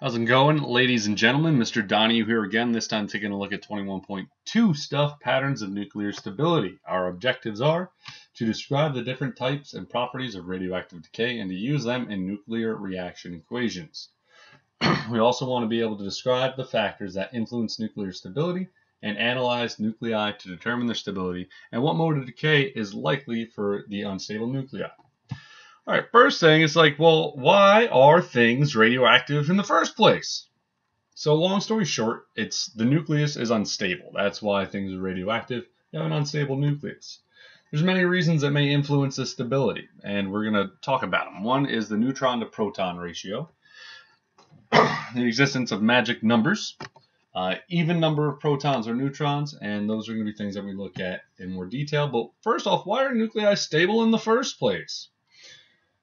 How's it going, ladies and gentlemen? Mr. Donahue here again, this time taking a look at 21.2 stuff patterns of nuclear stability. Our objectives are to describe the different types and properties of radioactive decay and to use them in nuclear reaction equations. we also want to be able to describe the factors that influence nuclear stability and analyze nuclei to determine their stability and what mode of decay is likely for the unstable nuclei. All right, first thing is like, well, why are things radioactive in the first place? So, long story short, it's the nucleus is unstable. That's why things are radioactive. You have an unstable nucleus. There's many reasons that may influence the stability, and we're going to talk about them. One is the neutron to proton ratio, the existence of magic numbers, uh, even number of protons or neutrons, and those are going to be things that we look at in more detail. But first off, why are nuclei stable in the first place?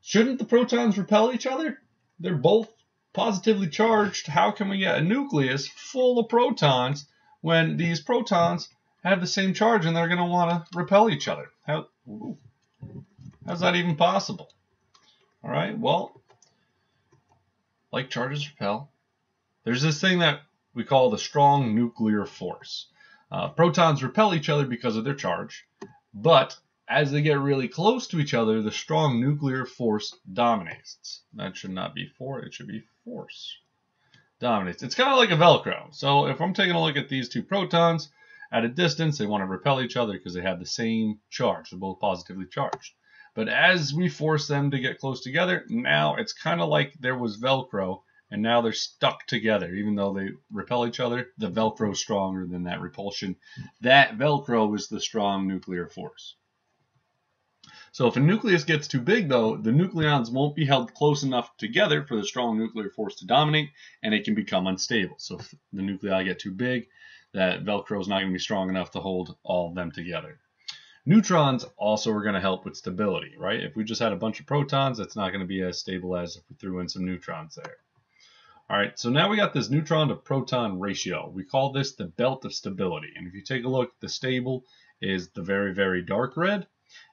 Shouldn't the protons repel each other? They're both positively charged. How can we get a nucleus full of protons when these protons have the same charge and they're going to want to repel each other? How, how's that even possible? All right, well, like charges repel, there's this thing that we call the strong nuclear force. Uh, protons repel each other because of their charge, but as they get really close to each other, the strong nuclear force dominates. That should not be for, it should be force. Dominates. It's kind of like a Velcro. So if I'm taking a look at these two protons at a distance, they want to repel each other because they have the same charge. They're both positively charged. But as we force them to get close together, now it's kind of like there was Velcro and now they're stuck together. Even though they repel each other, the Velcro is stronger than that repulsion. That Velcro is the strong nuclear force. So if a nucleus gets too big, though, the nucleons won't be held close enough together for the strong nuclear force to dominate, and it can become unstable. So if the nuclei get too big, that Velcro is not going to be strong enough to hold all of them together. Neutrons also are going to help with stability, right? If we just had a bunch of protons, that's not going to be as stable as if we threw in some neutrons there. All right, so now we got this neutron to proton ratio. We call this the belt of stability. And if you take a look, the stable is the very, very dark red,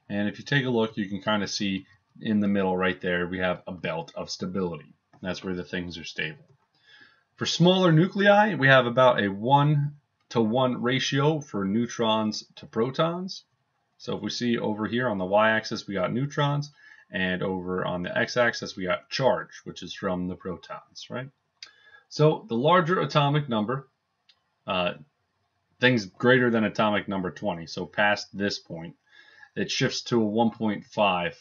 and if you take a look, you can kind of see in the middle right there, we have a belt of stability. That's where the things are stable. For smaller nuclei, we have about a 1 to 1 ratio for neutrons to protons. So if we see over here on the y-axis, we got neutrons, and over on the x-axis, we got charge, which is from the protons, right? So the larger atomic number, uh, things greater than atomic number 20, so past this point, it shifts to a 1.5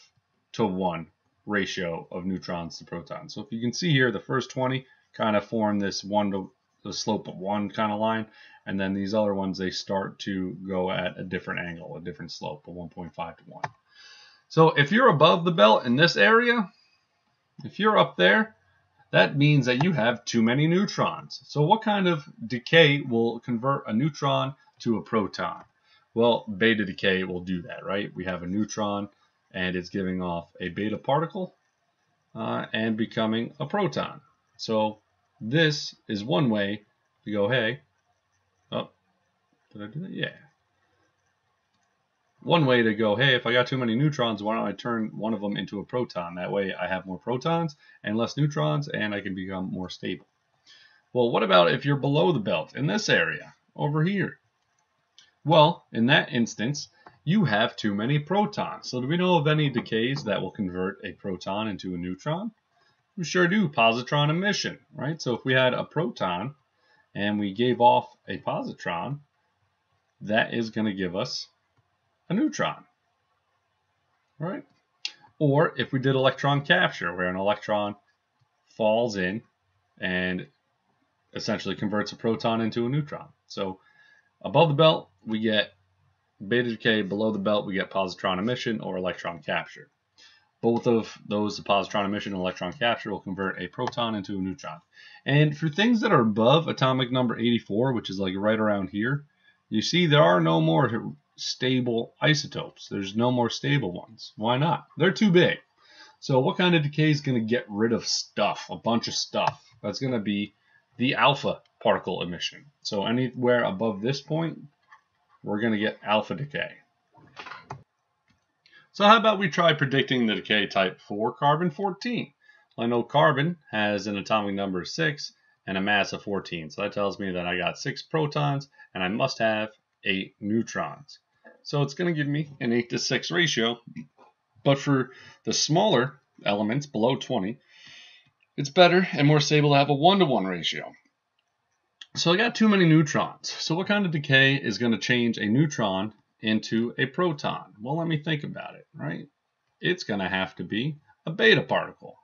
to 1 ratio of neutrons to protons. So if you can see here, the first 20 kind of form this one to the slope of one kind of line, and then these other ones they start to go at a different angle, a different slope, a 1.5 to 1. So if you're above the belt in this area, if you're up there, that means that you have too many neutrons. So what kind of decay will convert a neutron to a proton? Well, beta decay will do that, right? We have a neutron and it's giving off a beta particle uh, and becoming a proton. So this is one way to go, hey, oh, did I do that? Yeah. One way to go, hey, if I got too many neutrons, why don't I turn one of them into a proton? That way I have more protons and less neutrons and I can become more stable. Well, what about if you're below the belt in this area over here? Well, in that instance, you have too many protons. So do we know of any decays that will convert a proton into a neutron? We sure do, positron emission, right? So if we had a proton and we gave off a positron, that is going to give us a neutron, right? Or if we did electron capture, where an electron falls in and essentially converts a proton into a neutron. So above the belt, we get beta decay. Below the belt, we get positron emission or electron capture. Both of those, the positron emission and electron capture, will convert a proton into a neutron. And for things that are above atomic number 84, which is like right around here, you see there are no more stable isotopes. There's no more stable ones. Why not? They're too big. So what kind of decay is going to get rid of stuff, a bunch of stuff? That's going to be the alpha particle emission. So anywhere above this point, we're going to get alpha decay. So how about we try predicting the decay type for carbon-14? Well, I know carbon has an atomic number of 6 and a mass of 14. So that tells me that I got 6 protons and I must have 8 neutrons. So it's going to give me an 8 to 6 ratio. But for the smaller elements below 20, it's better and more stable to have a 1 to 1 ratio. So I got too many neutrons. So what kind of decay is going to change a neutron into a proton? Well, let me think about it, right? It's going to have to be a beta particle.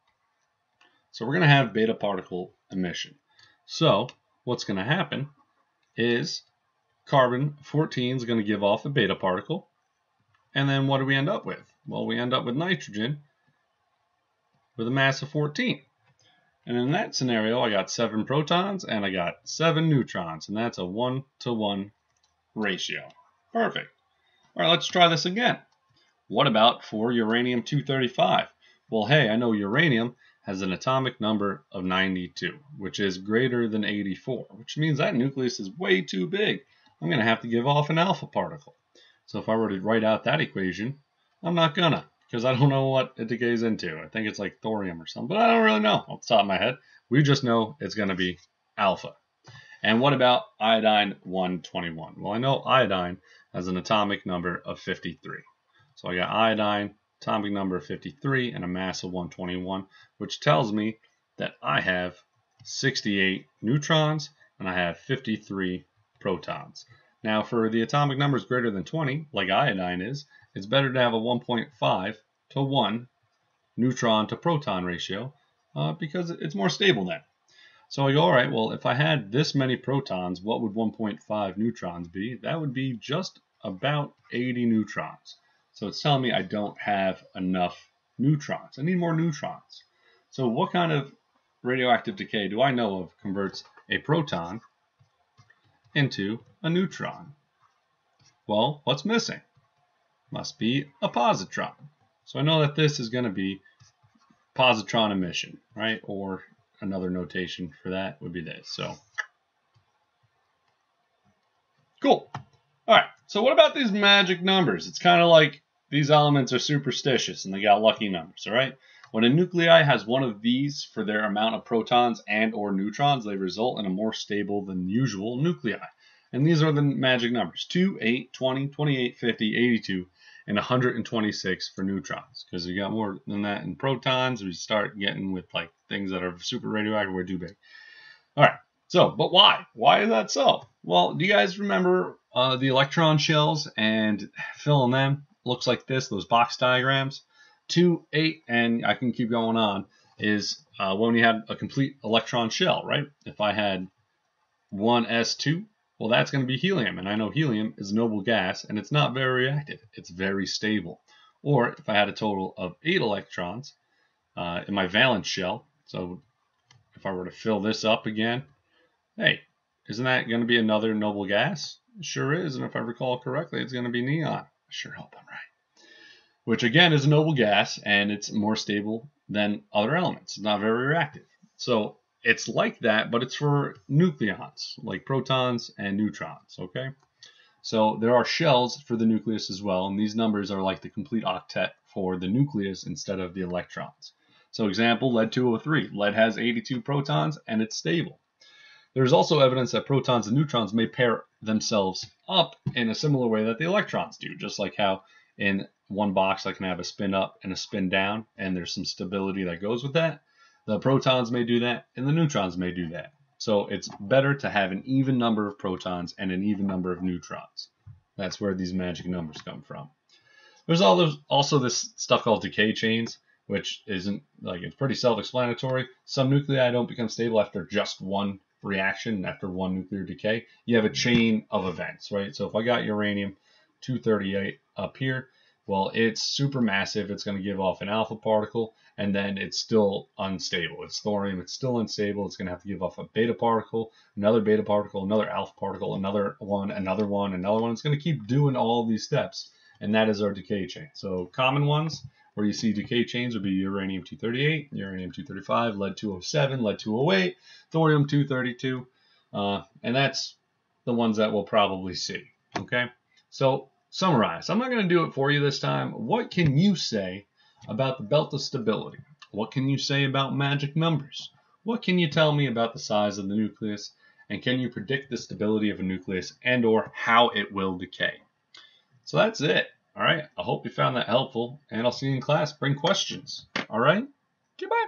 So we're going to have beta particle emission. So what's going to happen is carbon 14 is going to give off a beta particle. And then what do we end up with? Well, we end up with nitrogen with a mass of 14. And in that scenario, I got seven protons and I got seven neutrons, and that's a one to one ratio. Perfect. All right, let's try this again. What about for uranium-235? Well, hey, I know uranium has an atomic number of 92, which is greater than 84, which means that nucleus is way too big. I'm going to have to give off an alpha particle. So if I were to write out that equation, I'm not gonna because I don't know what it decays into. I think it's like thorium or something, but I don't really know off the top of my head. We just know it's going to be alpha. And what about iodine 121? Well, I know iodine has an atomic number of 53. So I got iodine, atomic number of 53, and a mass of 121, which tells me that I have 68 neutrons and I have 53 protons. Now, for the atomic numbers greater than 20, like iodine is, it's better to have a 1.5 to 1 neutron to proton ratio uh, because it's more stable then. So I go, all right, well, if I had this many protons, what would 1.5 neutrons be? That would be just about 80 neutrons. So it's telling me I don't have enough neutrons. I need more neutrons. So what kind of radioactive decay do I know of converts a proton into a neutron? Well, what's missing? Must be a positron. So I know that this is going to be positron emission, right? Or another notation for that would be this. So cool. All right. So what about these magic numbers? It's kind of like these elements are superstitious and they got lucky numbers, all right? When a nuclei has one of these for their amount of protons and or neutrons, they result in a more stable than usual nuclei. And these are the magic numbers 2, 8, 20, 28, 50, 82, and 126 for neutrons. Because you got more than that in protons we start getting with like things that are super radioactive or too big. All right so but why? Why is that so? Well do you guys remember uh, the electron shells and filling them? Looks like this those box diagrams 2 8 and i can keep going on is uh, when you had a complete electron shell right if i had one s2 well, that's going to be helium, and I know helium is noble gas, and it's not very reactive. It's very stable. Or if I had a total of eight electrons uh, in my valence shell, so if I were to fill this up again, hey, isn't that going to be another noble gas? It sure is, and if I recall correctly, it's going to be neon. I sure hope I'm right. Which again is a noble gas, and it's more stable than other elements. It's not very reactive. So it's like that, but it's for nucleons, like protons and neutrons, okay? So there are shells for the nucleus as well, and these numbers are like the complete octet for the nucleus instead of the electrons. So example, lead-203. Lead has 82 protons and it's stable. There's also evidence that protons and neutrons may pair themselves up in a similar way that the electrons do, just like how in one box I can have a spin up and a spin down, and there's some stability that goes with that. The protons may do that, and the neutrons may do that. So it's better to have an even number of protons and an even number of neutrons. That's where these magic numbers come from. There's also this stuff called decay chains, which isn't like it's pretty self-explanatory. Some nuclei don't become stable after just one reaction, after one nuclear decay. You have a chain of events, right? So if I got uranium 238 up here, well, it's super massive. It's going to give off an alpha particle, and then it's still unstable. It's thorium. It's still unstable. It's going to have to give off a beta particle, another beta particle, another alpha particle, another one, another one, another one. It's going to keep doing all these steps, and that is our decay chain. So common ones where you see decay chains would be uranium-238, uranium-235, lead-207, lead-208, thorium-232, uh, and that's the ones that we'll probably see. Okay, so summarize. I'm not going to do it for you this time. What can you say about the belt of stability? What can you say about magic numbers? What can you tell me about the size of the nucleus? And can you predict the stability of a nucleus and or how it will decay? So that's it. All right. I hope you found that helpful and I'll see you in class. Bring questions. All right. Goodbye.